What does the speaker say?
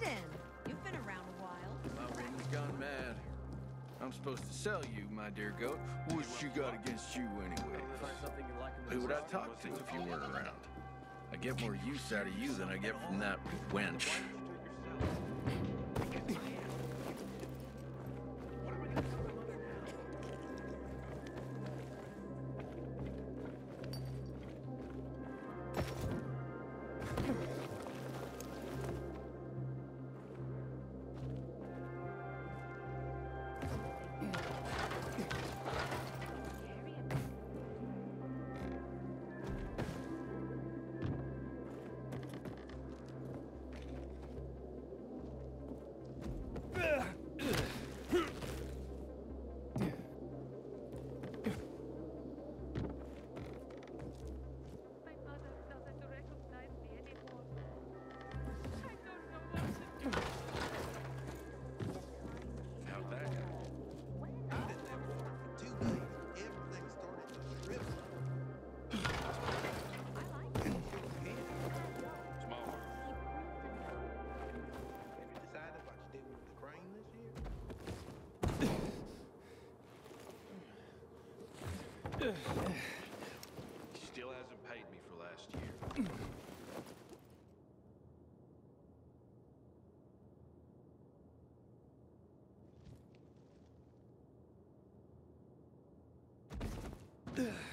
Aiden, you've been around a while. My woman's gone mad. I'm supposed to sell you, my dear goat. What's she got against you anyway? Who would I talk to if you weren't around? I get more use out of you than I get from that wench. Ugh.